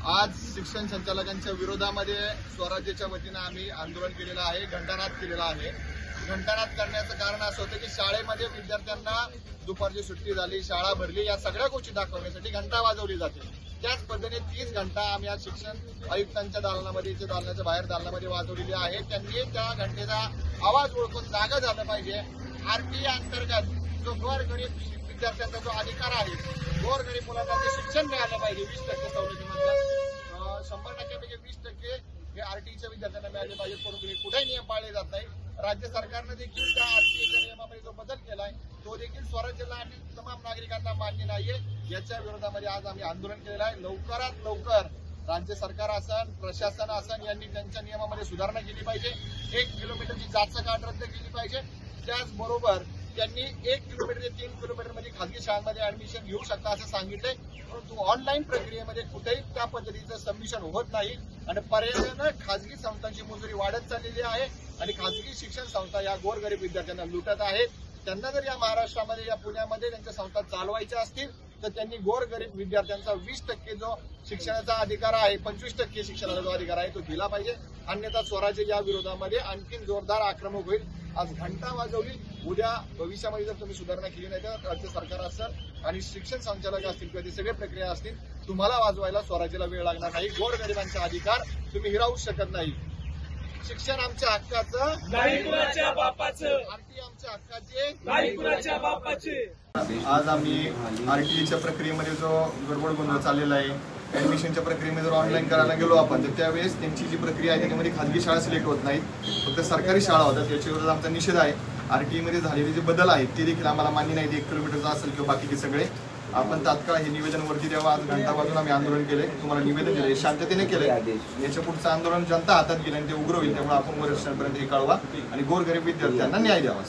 आज शिक्षण संचालकांच्या विरोधामध्ये स्वराज्याच्या वतीनं आम्ही आंदोलन केलेलं आहे घंटानाद केलेला आहे. घंटानाद करण्याचं कारण असं होतं की शाळेमध्ये विद्यार्थ्यांना दुपारची सुट्टी झाली शाळा भरली या सगळ्या गोष्टी दाखवण्यासाठी घंटा वाजवली जाते. त्याच पद्धतीने तीच घंटा आम्ही आज शिक्षण आयुक्तांच्या दालनामध्ये इथे दालनाच्या बाहेर दालनामध्ये वाजवलेली आहे. त्यांनी त्या घंटेचा आवाज ओळखून जागा झालं पाहिजे. आरटीए अंतर्गत जो गोरगरीब विद्यार्थ्यांचा जो अधिकार आहे गोरगरीब मुलांना जे शिक्षण मिळालं पाहिजे वीस टक्के सवलतीमधलं अं, शंभर टक्क्यापैकी वीस टक्के आरटीच्या विद्यार्थ्यांना मिळाले पाहिजे परंतु कुठेही नियम पाळले जात नाही. राज्य सरकारनं देखील त्या आरटीईच्या नियमामध्ये जो बदल केलाय तो देखील स्वराज्याला आणि तमाम नागरिकांना मान्य नाहीये. याच्या विरोधामध्ये आज आम्ही आंदोलन केलेलं आहे. लवकरात लवकर राज्य सरकार असन प्रशासन असन यांनी त्यांच्या नियमामध्ये सुधारणा केली पाहिजे. एक किलोमीटरची जास्त काढ रद्द केली पाहिजे. त्याचबरोबर त्यांनी एक किलोमीटर ते तीन किलोमीटर म्हणजे मध्ये खासगी शाळांमध्ये ऍडमिशन घेऊ शकता असं सांगितलंय. परंतु ऑनलाईन प्रक्रियेमध्ये कुठेही त्या पद्धतीचं सबमिशन होत नाही आणि पर्यायानं खासगी संस्थांची मजुरी वाढत चाललेली आहे आणि खासगी शिक्षण संस्था या गोरगरीब विद्यार्थ्यांना लुटत आहेत त्यांना जर या महाराष्ट्रामध्ये या पुण्यामध्ये त्यांच्या संस्था चालवायच्या असतील तर त्यांनी गोरगरीब विद्यार्थ्यांचा वीस टक्के जो शिक्षणाचा अधिकार आहे पंचवीस टक्के शिक्षणाचा जो अधिकार आहे तो दिला पाहिजे. अन्यथा स्वराज्य या विरोधामध्ये आणखी जोरदार आक्रमक होईल. आज घंटा वाजवली. उद्या भविष्यामध्ये जर तुम्ही सुधारणा केली नाही तर राज्य सरकार असेल आणि शिक्षण संचालक असतील किंवा ते सगळे प्रक्रिया असतील तुम्हाला वाजवायला स्वराज्याला वेळ लागणार नाही. गोरगरिबांचे अधिकार तुम्ही हिरावूच शकत नाही. शिक्षण आमच्या हक्काचं. नाही कुणाच्या बापाचं. आरटी आमच्या हक्काचे. नाही कुणाच्या बापाचे. आज आम्ही आरटीईच्या प्रक्रियेमध्ये जो गडबड गोंधळ चाललेला आहे ऍडमिशनच्या प्रक्रियेमध्ये जर ऑनलाईन करायला गेलो आपण तर त्यावेळेस त्यांची जी प्रक्रिया आहे त्याच्यामध्ये खाजगी शाळा सिलेक्ट होत नाहीत. फक्त सरकारी शाळा होतात याच्यावर आमचा निषेध आहे. आरटीई मध्ये झालेले जे बदल आहेत ते देखील आम्हाला मान्य नाहीत. एक किलोमीटरचा असेल किंवा बाकीचे सगळे. आपण तात्काळ हे निवेदन वरती द्यावं. आज घंटा आम्ही आंदोलन केले तुम्हाला निवेदन केले शांततेने केले याच्या पुढचं आंदोलन जनता हातात गेलं आणि ते उग्र होईल. त्यामुळे आपण वरिष्ठांपर्यंत हे कळवा. आणि गोरगरीब विद्यार्थ्यांना न्याय द्यावा